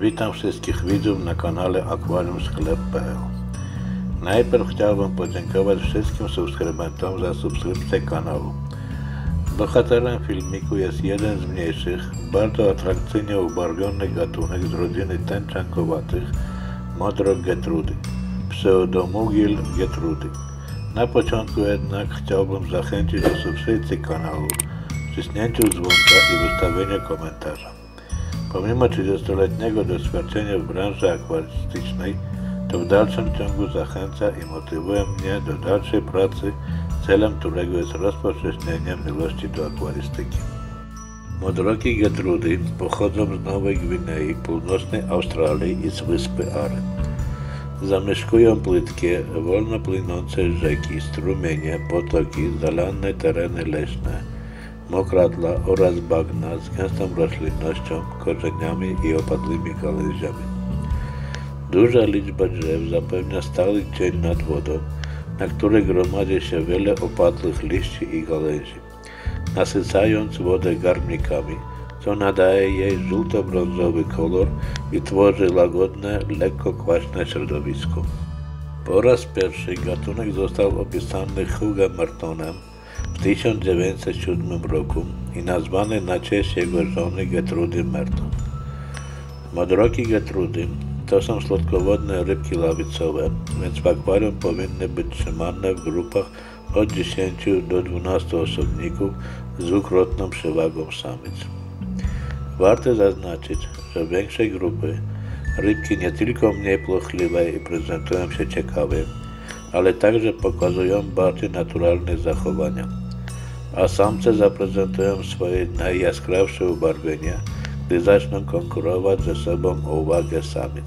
Witam wszystkich widzów na kanale Akwarium Sklep.pl Najpierw chciałbym podziękować wszystkim subskrybentom za subskrypcję kanału. Bohaterem filmiku jest jeden z mniejszych, bardzo atrakcyjnie ubarwiony gatunek z rodziny tęczankowatych Modro Getrudy, pseudomugil Getrudy. Na początku jednak chciałbym zachęcić do subskrypcji kanału, wcisnięciu dzwonka i wystawienia komentarza. Pomimo 30-letniego doświadczenia w branży akwarystycznej, to w dalszym ciągu zachęca i motywuje mnie do dalszej pracy, celem którego jest rozpowszechnienie miłości do akwarystyki. Modroki Getrudy pochodzą z Nowej Gwinei, północnej Australii i z wyspy Ary. Zamieszkują płytkie, wolno płynące rzeki, strumienie, potoki, zalane tereny leśne, mokradla oraz bagna z gęstą roślinnością, korzeniami i opadłymi gałęziami. Duża liczba drzew zapewnia stały cień nad wodą, na której gromadzi się wiele opadłych liści i gałęzi, nasycając wodę garmnikami, co nadaje jej żółto-brązowy kolor i tworzy łagodne, lekko kwaśne środowisko. Po raz pierwszy gatunek został opisany Hughem Mertonem w 1907 roku i nazwany na cześć jego żony Getrudy Merton. Modroki Getrudy to są słodkowodne rybki lawicowe, więc w akwarium powinny być trzymane w grupach od 10 do 12 osobników z dwukrotną przewagą samic. Warto zaznaczyć, że w większej grupy rybki nie tylko mniej płochliwe i prezentują się ciekawie, ale także pokazują bardziej naturalne zachowania a samce zaprezentują swoje najjaskrawsze ubarwienie, gdy zaczną konkurować ze sobą o uwagę samic.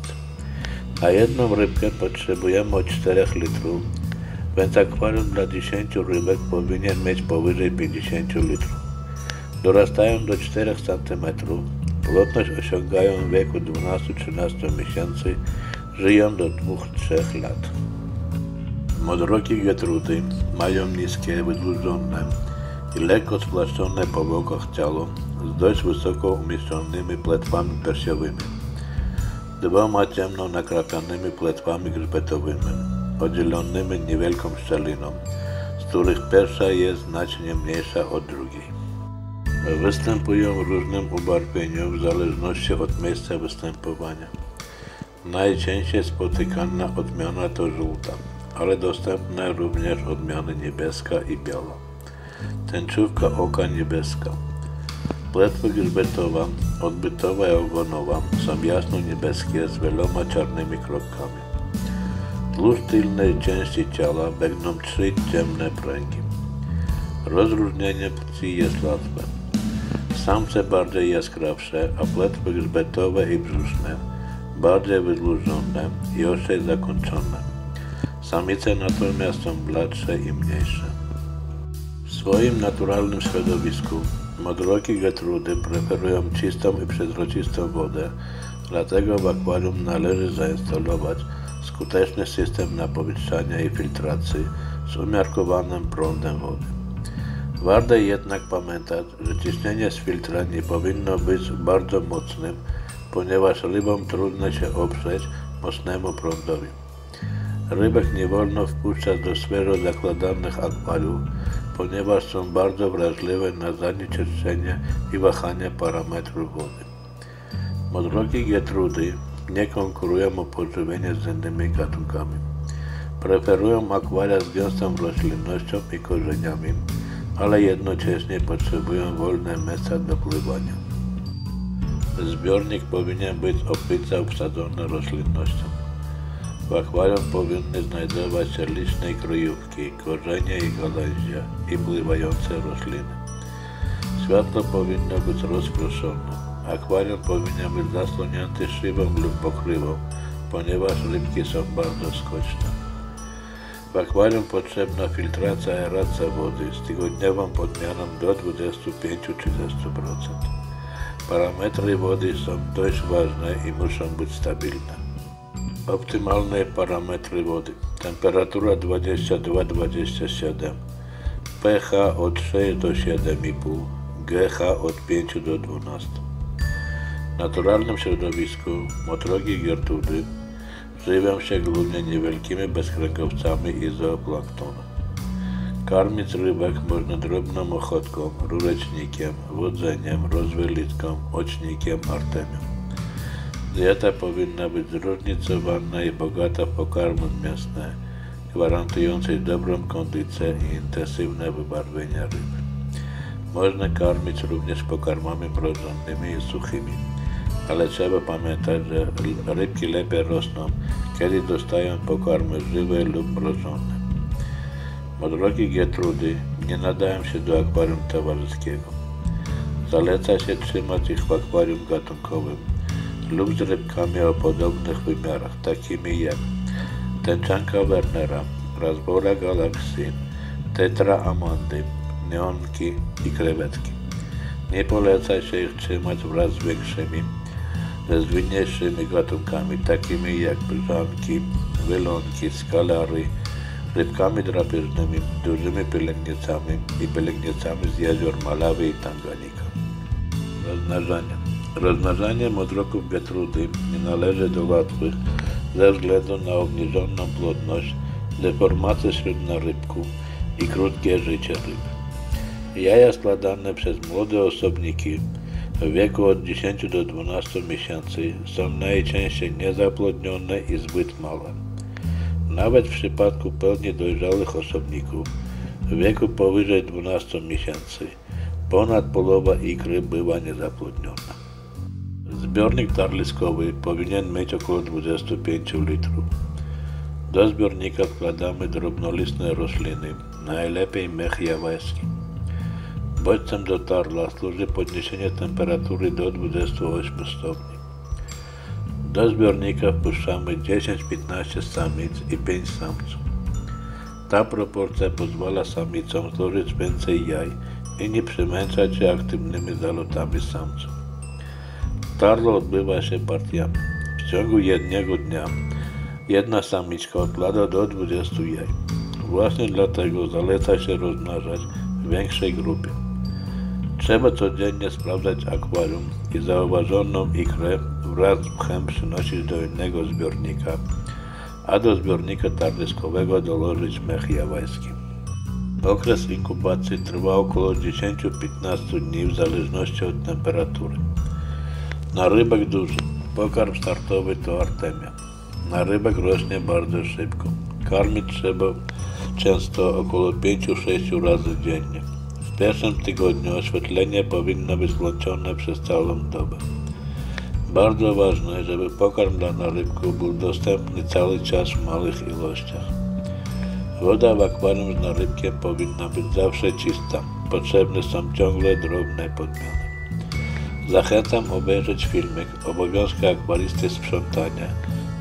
Na jedną rybkę potrzebujemy od 4 litrów, więc akwarium dla 10 rybek powinien mieć powyżej 50 litrów. Dorastają do 4 cm, płodność osiągają w wieku 12-13 miesięcy, żyją do 2-3 lat. Modroki getrudy mają niskie, wydłużone, i lekko spłaszczone po bokach ciało z dość wysoko umieszczonymi płetwami piersiowymi, dwoma ciemno nakrapianymi płetwami grzbetowymi, oddzielonymi niewielką szczeliną, z których pierwsza jest znacznie mniejsza od drugiej. Występują w różnym ubarwieniu w zależności od miejsca występowania. Najczęściej spotykana odmiana to żółta, ale dostępne również odmiany niebieska i biała tęczówka oka niebieska. Płetwa grzbetowa, odbytowa i ogonowa są jasno-niebieskie z wieloma czarnymi kropkami. Wzdłuż tylnej części ciała biegną trzy ciemne pręgi. Rozróżnienie płci jest łatwe. Samce bardziej jaskrawsze, a płetwy grzbetowe i brzuszne bardziej wydłużone i ostrzej zakończone. Samice natomiast są bladsze i mniejsze. Swoim naturalnym środowisku modroki Getrudy preferują czystą i przezroczystą wodę, dlatego w akwarium należy zainstalować skuteczny system napowietrzania i filtracji z umiarkowanym prądem wody. Warto jednak pamiętać, że ciśnienie z filtra nie powinno być bardzo mocnym, ponieważ rybom trudno się oprzeć mocnemu prądowi. Rybek nie wolno wpuszczać do świeżo zakładanych akwariów, ponieważ są bardzo wrażliwe na zanieczyszczenie i wahania parametrów wody. Modrogi Getrudy nie konkurują o pożywienie z innymi gatunkami. Preferują akwaria z gęstą roślinnością i korzeniami, ale jednocześnie potrzebują wolne miejsca do pływania. Zbiornik powinien być obficie obsadzony roślinnością. W akwarium powinny znajdować się liczne kryjówki, korzenie i gałęzie i pływające rośliny. Światło powinno być rozproszone. Akwarium powinno być zasłonięte szybą lub pokrywą, ponieważ rybki są bardzo skoczne. W akwarium potrzebna filtracja i aeracja wody z tygodniową podmianą do 25-30%. Parametry wody są dość ważne i muszą być stabilne. Optymalne parametry wody. Temperatura 22-27, pH od 6 do 7,5, GH od 5 do 12. naturalnym środowisku motrogi Gertrudy żywią się głównie niewielkimi bezkręgowcami i zooplanktonu. Karmić rybek można drobną ochotką, rurecznikiem, wodzeniem, rozwylitką, ocznikiem, artemią. Dieta powinna być zróżnicowana i bogata w pokarmy mięsne, gwarantujące dobrą kondycję i intensywne wybarwienie ryb. Można karmić również pokarmami mrożonymi i suchymi, ale trzeba pamiętać, że rybki lepiej rosną, kiedy dostają pokarmy żywe lub mrożone. Modrogi Getrudy nie nadają się do akwarium towarzyskiego. Zaleca się trzymać ich w akwarium gatunkowym lub z rybkami o podobnych wymiarach, takimi jak tęczanka Wernera, razbora galaksy, tetra amandy, neonki i krewetki. Nie poleca się ich trzymać wraz z większymi, ze zwinniejszymi gatunkami, takimi jak brzanki, wylonki, skalary, rybkami drapieżnymi, dużymi pielęgnicami i pielęgnicami z jezior Malawi i Tanganika. Rozmnażanie. Rozmnażanie modroków Getrudy nie należy do łatwych ze względu na obniżoną plodność, deformację średniorybków i krótkie życie ryb. Jaja składane przez młode osobniki w wieku od 10 do 12 miesięcy są najczęściej niezaplodnione i zbyt małe. Nawet w przypadku pełni dojrzałych osobników w wieku powyżej 12 miesięcy ponad połowa ikry była niezaplodniona. Zbiornik tarliskowy powinien mieć około 25 litrów. Do zbiornika wkładamy drobnolistne rośliny, najlepiej mech jawajski. Bodźcem do tarla służy podniesienie temperatury do 28 stopni. Do zbiornika wpuszczamy 10-15 samic i 5 samców. Ta proporcja pozwala samicom złożyć więcej jaj i nie przemęczać się aktywnymi zalotami samców. Tarlo odbywa się partiami. W ciągu jednego dnia jedna samiczka odkłada do 20 jaj. Właśnie dlatego zaleca się rozmnażać w większej grupie. Trzeba codziennie sprawdzać akwarium i zauważoną ikrę wraz z pchem przynosić do innego zbiornika, a do zbiornika tardyskowego dołożyć mech jawajski. Okres inkubacji trwa około 10-15 dni w zależności od temperatury. Na rybek duży pokarm startowy to artemia. Na rybek rośnie bardzo szybko. Karmić trzeba często około 5-6 razy dziennie. W pierwszym tygodniu oświetlenie powinno być włączone przez całą dobę. Bardzo ważne, żeby pokarm dla narybków był dostępny cały czas w małych ilościach. Woda w akwarium z narybkiem powinna być zawsze czysta. Potrzebne są ciągle drobne podmiany. Zachęcam obejrzeć filmik Obowiązki akwaristy sprzątania,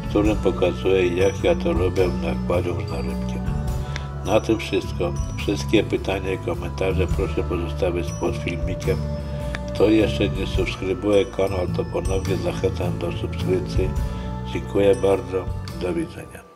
w którym pokazuję jak ja to robię na akwarium z narybkiem. Na tym wszystko. Wszystkie pytania i komentarze proszę pozostawić pod filmikiem. Kto jeszcze nie subskrybuje kanał, to ponownie zachęcam do subskrypcji. Dziękuję bardzo. Do widzenia.